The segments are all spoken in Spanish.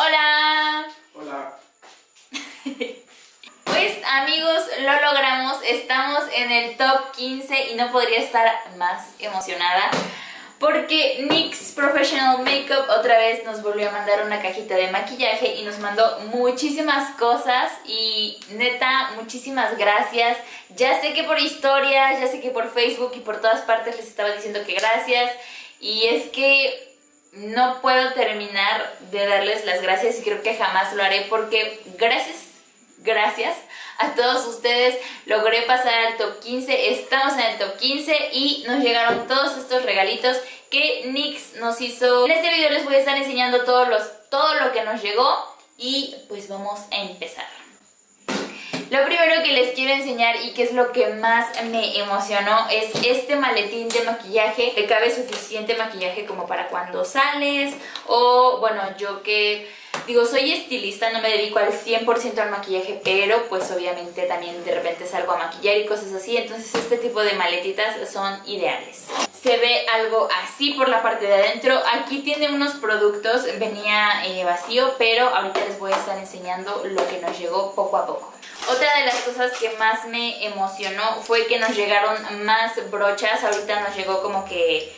Hola. Hola. Pues amigos, lo logramos, estamos en el top 15 y no podría estar más emocionada porque NYX Professional Makeup otra vez nos volvió a mandar una cajita de maquillaje y nos mandó muchísimas cosas y neta, muchísimas gracias. Ya sé que por historias, ya sé que por Facebook y por todas partes les estaba diciendo que gracias y es que no puedo terminar de darles las gracias y creo que jamás lo haré porque gracias, gracias a todos ustedes. Logré pasar al top 15, estamos en el top 15 y nos llegaron todos estos regalitos que NYX nos hizo. En este video les voy a estar enseñando todos los, todo lo que nos llegó y pues vamos a empezar. Lo primero que les quiero enseñar y que es lo que más me emocionó es este maletín de maquillaje. Te cabe suficiente maquillaje como para cuando sales o bueno, yo que digo, soy estilista, no me dedico al 100% al maquillaje, pero pues obviamente también de repente salgo a maquillar y cosas así, entonces este tipo de maletitas son ideales. Se ve algo así por la parte de adentro, aquí tiene unos productos, venía eh, vacío, pero ahorita les voy a estar enseñando lo que nos llegó poco a poco. Otra de las cosas que más me emocionó fue que nos llegaron más brochas. Ahorita nos llegó como que...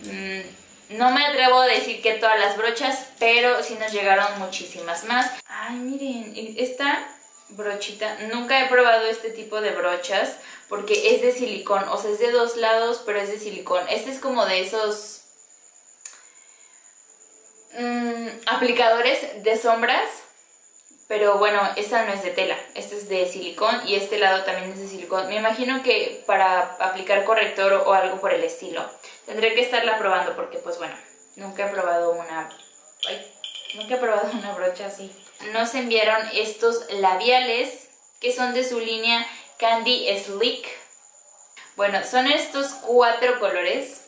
Mmm, no me atrevo a decir que todas las brochas, pero sí nos llegaron muchísimas más. Ay, miren, esta brochita, nunca he probado este tipo de brochas porque es de silicón, o sea, es de dos lados, pero es de silicón. Este es como de esos mmm, aplicadores de sombras pero bueno, esta no es de tela, esta es de silicón y este lado también es de silicón. Me imagino que para aplicar corrector o algo por el estilo. Tendré que estarla probando porque pues bueno, nunca he probado una... Ay, nunca he probado una brocha así. Nos enviaron estos labiales que son de su línea Candy Slick. Bueno, son estos cuatro colores.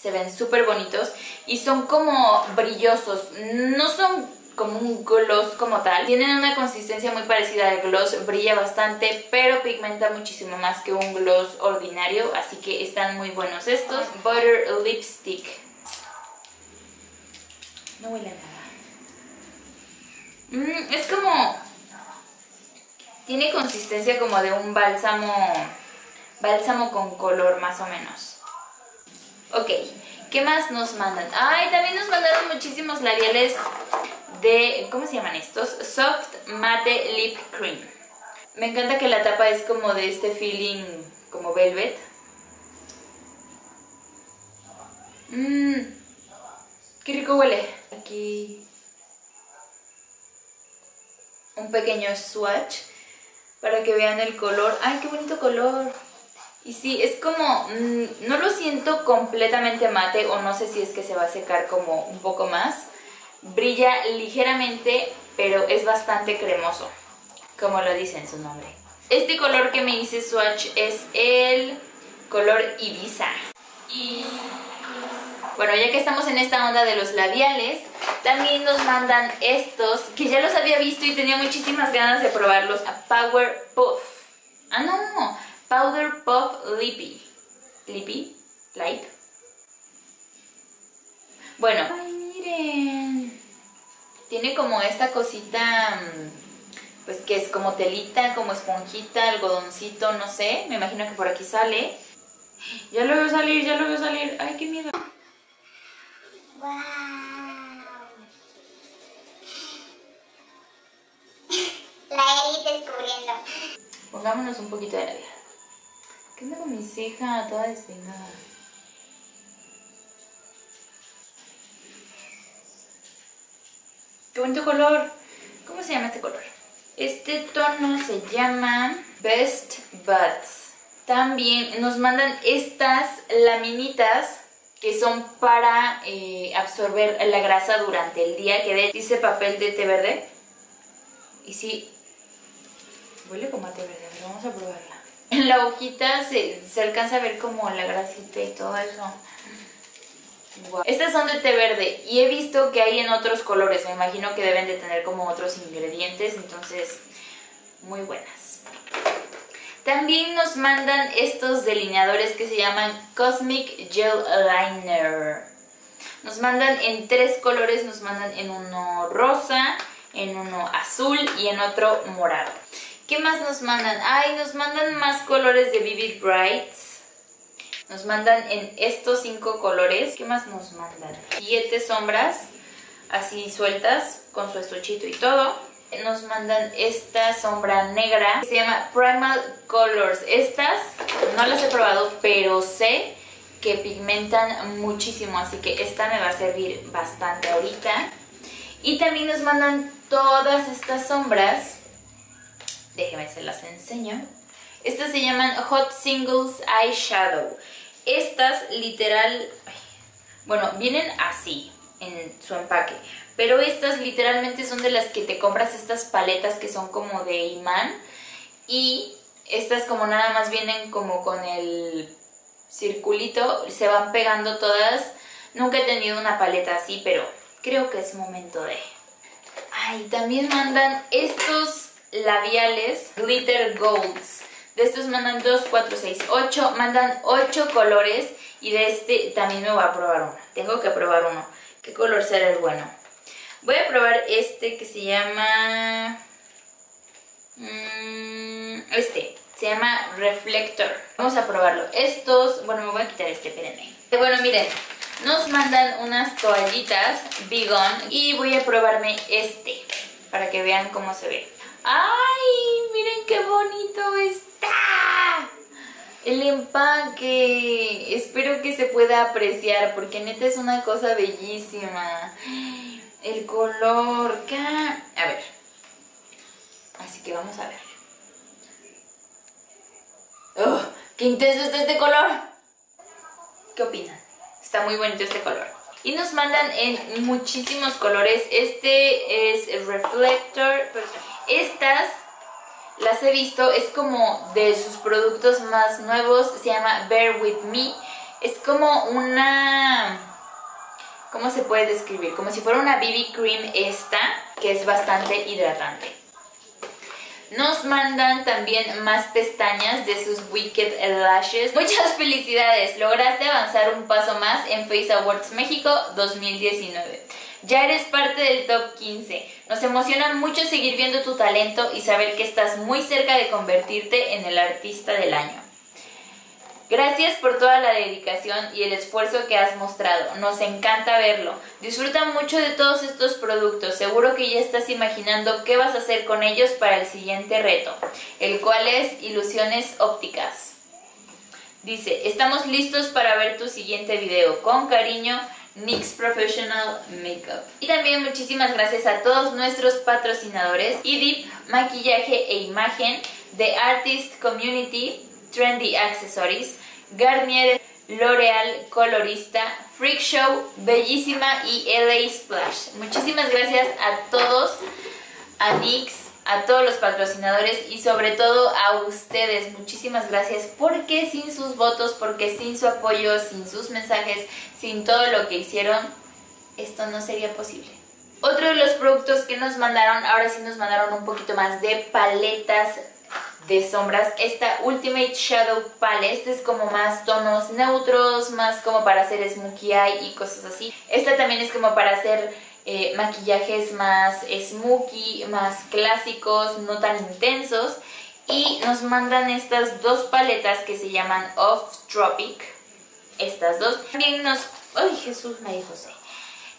Se ven súper bonitos y son como brillosos. No son como un gloss como tal. Tienen una consistencia muy parecida al gloss, brilla bastante, pero pigmenta muchísimo más que un gloss ordinario, así que están muy buenos estos. Butter Lipstick. No huele a nada. Mm, es como... Tiene consistencia como de un bálsamo... Bálsamo con color más o menos. Ok, ¿qué más nos mandan? Ay, también nos mandaron muchísimos labiales de, ¿cómo se llaman estos? Soft Matte Lip Cream. Me encanta que la tapa es como de este feeling como velvet. Mmm, qué rico huele. Aquí un pequeño swatch para que vean el color. ¡Ay, qué bonito color! Y sí, es como, mmm, no lo siento completamente mate o no sé si es que se va a secar como un poco más Brilla ligeramente, pero es bastante cremoso, como lo dice en su nombre. Este color que me hice swatch es el color Ibiza. Y bueno, ya que estamos en esta onda de los labiales, también nos mandan estos, que ya los había visto y tenía muchísimas ganas de probarlos, a Power Puff. Ah, no, Powder Puff Lippy. ¿Lippy? ¿Light? Bueno, ay, miren tiene como esta cosita, mm, pues que es como telita, como esponjita, algodoncito, no sé, me imagino que por aquí sale. Ya lo veo salir, ya lo veo salir, ay qué miedo. Wow. La Eri descubriendo. Pongámonos un poquito de labial. ¿Qué onda con mi ceja toda despeinada? ¡Qué bonito color! ¿Cómo se llama este color? Este tono se llama Best Buds. También nos mandan estas laminitas que son para eh, absorber la grasa durante el día, que dice papel de té verde. Y sí, huele como a té verde, vamos a probarla. En la hojita se, se alcanza a ver como la grasita y todo eso. Estas son de té verde y he visto que hay en otros colores, me imagino que deben de tener como otros ingredientes, entonces muy buenas. También nos mandan estos delineadores que se llaman Cosmic Gel Liner. Nos mandan en tres colores, nos mandan en uno rosa, en uno azul y en otro morado. ¿Qué más nos mandan? Ay, nos mandan más colores de Vivid Brights. Nos mandan en estos cinco colores. ¿Qué más nos mandan? Siete sombras, así sueltas, con su estuchito y todo. Nos mandan esta sombra negra que se llama Primal Colors. Estas no las he probado, pero sé que pigmentan muchísimo, así que esta me va a servir bastante ahorita. Y también nos mandan todas estas sombras. Déjenme se las enseño. Estas se llaman Hot Singles Eyeshadow. Estas literal, bueno, vienen así en su empaque. Pero estas literalmente son de las que te compras estas paletas que son como de imán. Y estas como nada más vienen como con el circulito, se van pegando todas. Nunca he tenido una paleta así, pero creo que es momento de... Ay, también mandan estos labiales Glitter Golds. De estos mandan 2, 4, 6, 8. Mandan 8 colores y de este también me voy a probar uno. Tengo que probar uno. ¿Qué color será el bueno? Voy a probar este que se llama... Mm, este. Se llama Reflector. Vamos a probarlo. Estos... Bueno, me voy a quitar este, espérenme. Bueno, miren. Nos mandan unas toallitas Bigon y voy a probarme este para que vean cómo se ve. ¡Ay! Miren qué bonito está. El empaque. Espero que se pueda apreciar porque neta es una cosa bellísima. El color. A ver. Así que vamos a ver. ¡Oh! ¡Qué intenso está este color! ¿Qué opinan? Está muy bonito este color. Y nos mandan en muchísimos colores. Este es Reflector. Estas las he visto. Es como de sus productos más nuevos. Se llama Bear With Me. Es como una... ¿Cómo se puede describir? Como si fuera una BB Cream esta, que es bastante hidratante. Nos mandan también más pestañas de sus Wicked Lashes. Muchas felicidades, lograste avanzar un paso más en Face Awards México 2019. Ya eres parte del top 15. Nos emociona mucho seguir viendo tu talento y saber que estás muy cerca de convertirte en el artista del año. Gracias por toda la dedicación y el esfuerzo que has mostrado. Nos encanta verlo. Disfruta mucho de todos estos productos. Seguro que ya estás imaginando qué vas a hacer con ellos para el siguiente reto, el cual es ilusiones ópticas. Dice, estamos listos para ver tu siguiente video. Con cariño, NYX Professional Makeup. Y también muchísimas gracias a todos nuestros patrocinadores, IDIP, Maquillaje e Imagen, The Artist Community, Trendy Accessories, Garnier, L'Oreal, Colorista, Freak Show, Bellísima y LA Splash. Muchísimas gracias a todos, a NYX, a todos los patrocinadores y sobre todo a ustedes. Muchísimas gracias porque sin sus votos, porque sin su apoyo, sin sus mensajes, sin todo lo que hicieron, esto no sería posible. Otro de los productos que nos mandaron, ahora sí nos mandaron un poquito más de paletas de sombras. Esta Ultimate Shadow Palette, este es como más tonos neutros, más como para hacer smokey eye y cosas así. Esta también es como para hacer eh, maquillajes más smokey, más clásicos, no tan intensos. Y nos mandan estas dos paletas que se llaman Off Tropic. Estas dos. También nos... ¡Ay, Jesús, María José!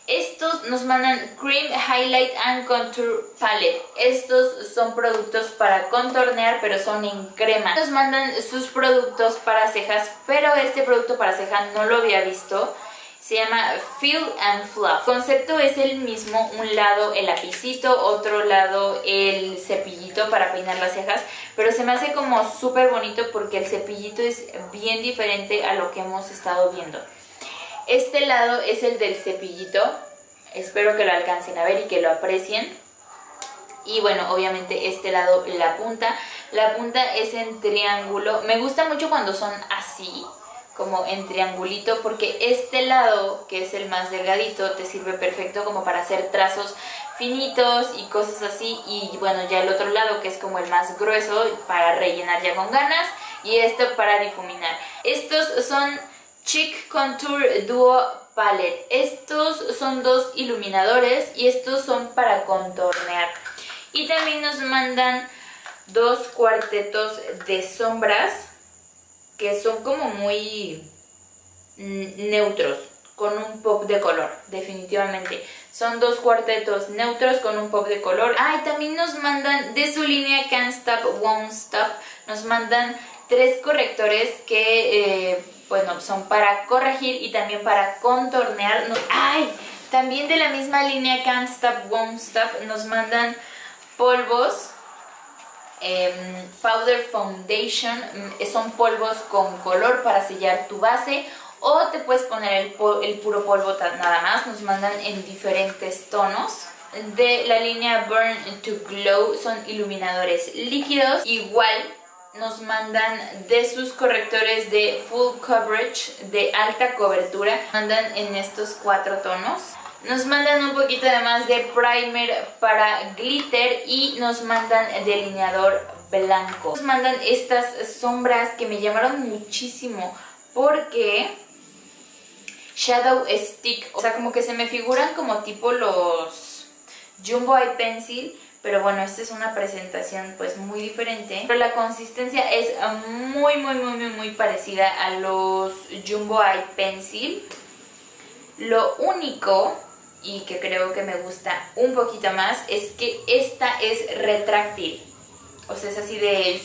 Estos nos mandan Cream Highlight and Contour Palette. Estos son productos para contornear, pero son en crema. Nos mandan sus productos para cejas, pero este producto para ceja no lo había visto. Se llama Feel and Fluff. El concepto es el mismo, un lado el lapicito, otro lado el cepillito para peinar las cejas, pero se me hace como súper bonito porque el cepillito es bien diferente a lo que hemos estado viendo. Este lado es el del cepillito. Espero que lo alcancen a ver y que lo aprecien. Y bueno, obviamente este lado, la punta. La punta es en triángulo. Me gusta mucho cuando son así, como en triangulito, porque este lado, que es el más delgadito, te sirve perfecto como para hacer trazos finitos y cosas así. Y bueno, ya el otro lado, que es como el más grueso, para rellenar ya con ganas. Y esto para difuminar. Estos son Chic Contour Duo Palette. Estos son dos iluminadores y estos son para contornear. Y también nos mandan dos cuartetos de sombras que son como muy mm, neutros, con un pop de color, definitivamente. Son dos cuartetos neutros con un pop de color. Ah, y también nos mandan de su línea Can't Stop, Won't Stop, nos mandan tres correctores que, eh, bueno, son para corregir y también para contornear. ¡Ay! También de la misma línea Can't Stop, Won't Stop nos mandan polvos em, Powder Foundation, mm, son polvos con color para sellar tu base o te puedes poner el, el puro polvo nada más, nos mandan en diferentes tonos. De la línea Burn to Glow son iluminadores líquidos, igual nos mandan de sus correctores de full coverage, de alta cobertura, mandan en estos cuatro tonos. Nos mandan un poquito además de primer para glitter y nos mandan delineador blanco. Nos mandan estas sombras que me llamaron muchísimo porque Shadow Stick, o sea como que se me figuran como tipo los Jumbo Eye Pencil, pero bueno, esta es una presentación pues muy diferente. Pero la consistencia es muy muy muy muy muy parecida a los Jumbo Eye Pencil. Lo único y que creo que me gusta un poquito más es que esta es retráctil. O sea, es así de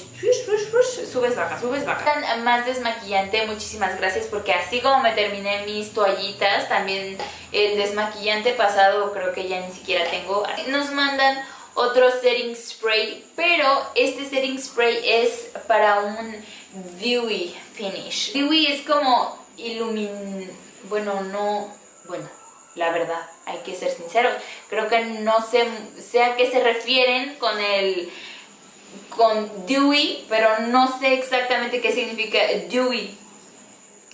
subes, bajas, subes, bajas. Más desmaquillante, muchísimas gracias porque así como me terminé mis toallitas, también el desmaquillante pasado creo que ya ni siquiera tengo. Nos mandan otro setting spray, pero este setting spray es para un dewy finish. Dewy es como ilumin... bueno, no... bueno, la verdad, hay que ser sinceros. Creo que no sé, sé a qué se refieren con el con dewy, pero no sé exactamente qué significa dewy.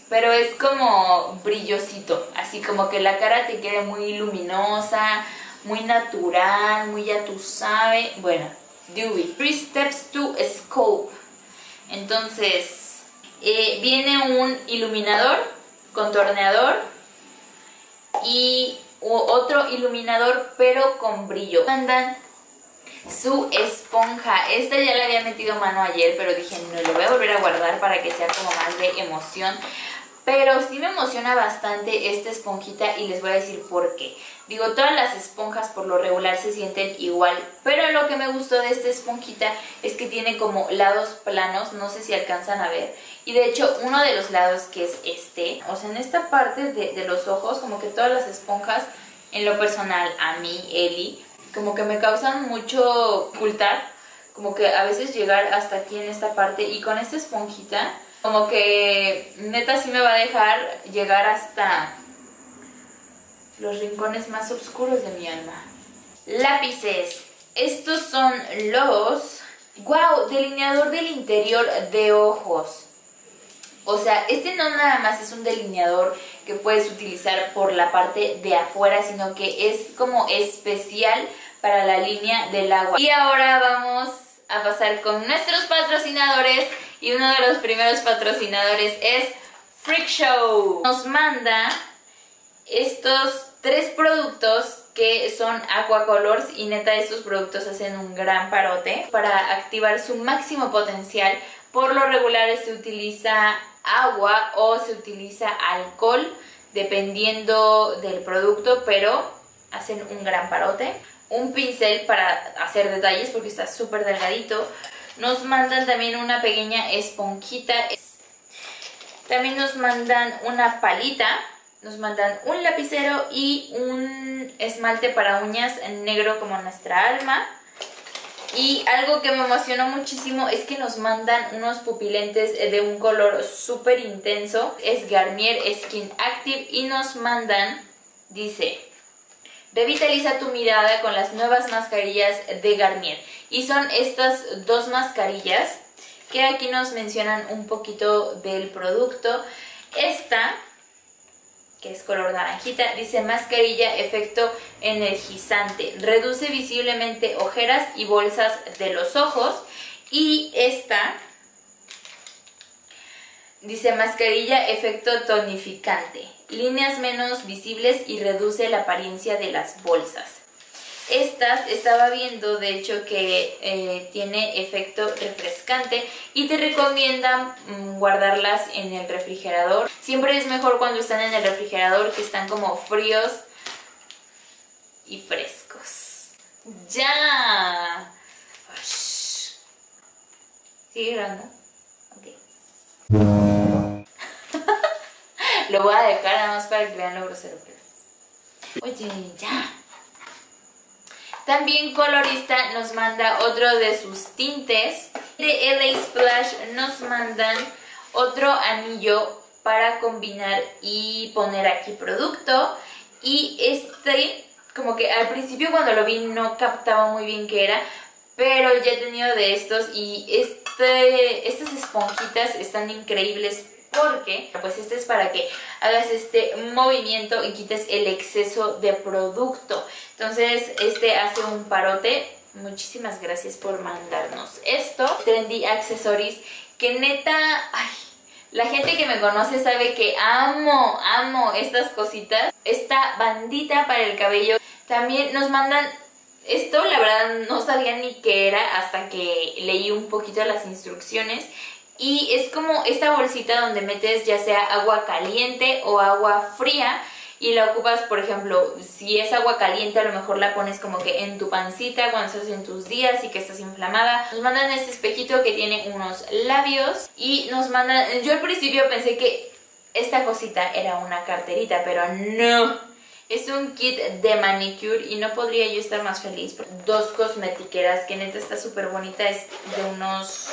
Pero es como brillosito, así como que la cara te quede muy luminosa, muy natural, muy ya tú sabes. Bueno, dewy. Three steps to scope. Entonces, eh, viene un iluminador, contorneador y otro iluminador pero con brillo. Mandan su esponja. Esta ya la había metido mano ayer, pero dije, no, lo voy a volver a guardar para que sea como más de emoción. Pero sí me emociona bastante esta esponjita y les voy a decir por qué. Digo, todas las esponjas por lo regular se sienten igual, pero lo que me gustó de esta esponjita es que tiene como lados planos, no sé si alcanzan a ver. Y de hecho, uno de los lados que es este, o sea, en esta parte de, de los ojos, como que todas las esponjas, en lo personal, a mí, Eli, como que me causan mucho ocultar, como que a veces llegar hasta aquí en esta parte y con esta esponjita, como que neta sí me va a dejar llegar hasta los rincones más oscuros de mi alma. Lápices. Estos son los... ¡Wow! Delineador del interior de ojos. O sea, este no nada más es un delineador que puedes utilizar por la parte de afuera, sino que es como especial para la línea del agua. Y ahora vamos a pasar con nuestros patrocinadores y uno de los primeros patrocinadores es Freak Show. Nos manda estos tres productos que son Aquacolors y neta estos productos hacen un gran parote para activar su máximo potencial. Por lo regular se utiliza agua o se utiliza alcohol dependiendo del producto, pero hacen un gran parote. Un pincel para hacer detalles porque está súper delgadito. Nos mandan también una pequeña esponjita. También nos mandan una palita. Nos mandan un lapicero y un esmalte para uñas negro como nuestra alma. Y algo que me emocionó muchísimo es que nos mandan unos pupilentes de un color súper intenso. Es Garnier Skin Active y nos mandan, dice, revitaliza tu mirada con las nuevas mascarillas de Garnier. Y son estas dos mascarillas que aquí nos mencionan un poquito del producto. Esta que es color naranjita, dice mascarilla efecto energizante, reduce visiblemente ojeras y bolsas de los ojos. Y esta Dice mascarilla efecto tonificante, líneas menos visibles y reduce la apariencia de las bolsas. Estas estaba viendo, de hecho, que eh, tiene efecto refrescante y te recomiendan mm, guardarlas en el refrigerador. Siempre es mejor cuando están en el refrigerador que están como fríos y frescos. ¡Ya! ¿Sigue grabando? Ok. lo voy a dejar nada más para que vean lo grosero que es. Oye, ya. También Colorista nos manda otro de sus tintes. De LA Splash nos mandan otro anillo para combinar y poner aquí producto. Y este, como que al principio cuando lo vi no captaba muy bien qué era, pero ya he tenido de estos y este, estas esponjitas están increíbles porque pues este es para que hagas este movimiento y quites el exceso de producto. Entonces este hace un parote. Muchísimas gracias por mandarnos esto. Trendy Accessories que neta... Ay, la gente que me conoce sabe que amo, amo estas cositas. Esta bandita para el cabello. También nos mandan esto la verdad no sabía ni qué era hasta que leí un poquito las instrucciones y es como esta bolsita donde metes ya sea agua caliente o agua fría y la ocupas, por ejemplo, si es agua caliente a lo mejor la pones como que en tu pancita cuando estás en tus días y que estás inflamada. Nos mandan este espejito que tiene unos labios y nos mandan, yo al principio pensé que esta cosita era una carterita, pero no. Es un kit de manicure y no podría yo estar más feliz. Dos cosmetiqueras que neta está súper bonita. Es de unos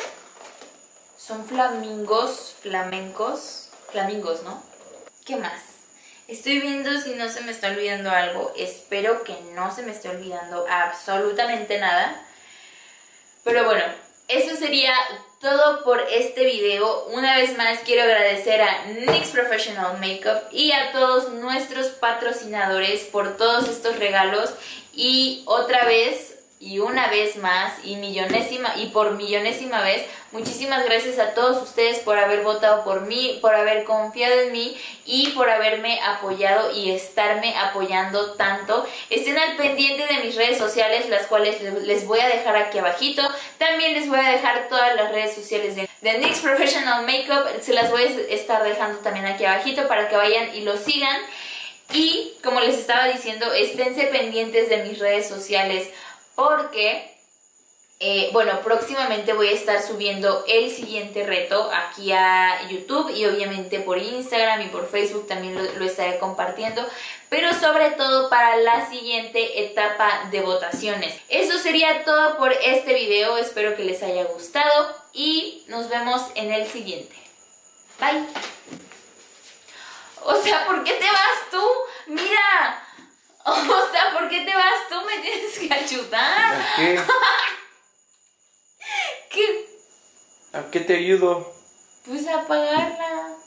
son flamingos, flamencos, flamingos, ¿no? ¿Qué más? Estoy viendo si no se me está olvidando algo. Espero que no se me esté olvidando absolutamente nada. Pero bueno, eso sería todo por este video. Una vez más quiero agradecer a NYX Professional Makeup y a todos nuestros patrocinadores por todos estos regalos. Y otra vez y una vez más y millonésima y por millonésima vez, muchísimas gracias a todos ustedes por haber votado por mí, por haber confiado en mí y por haberme apoyado y estarme apoyando tanto. Estén al pendiente de mis redes sociales, las cuales les voy a dejar aquí abajito. También les voy a dejar todas las redes sociales de, de NYX Professional Makeup, se las voy a estar dejando también aquí abajito para que vayan y lo sigan. Y como les estaba diciendo, esténse pendientes de mis redes sociales porque, eh, bueno, próximamente voy a estar subiendo el siguiente reto aquí a YouTube y obviamente por Instagram y por Facebook también lo, estaré compartiendo, pero sobre todo para la siguiente etapa de votaciones. Eso sería todo por este video, espero que les haya gustado y nos vemos en el siguiente. Bye. O sea, ¿por qué te vas tú? Mira, O sea, ¿por qué te vas tú? Me tienes que ayudar. ¿A qué? ¿Qué? ¿A qué te ayudo? Pues a pagarla.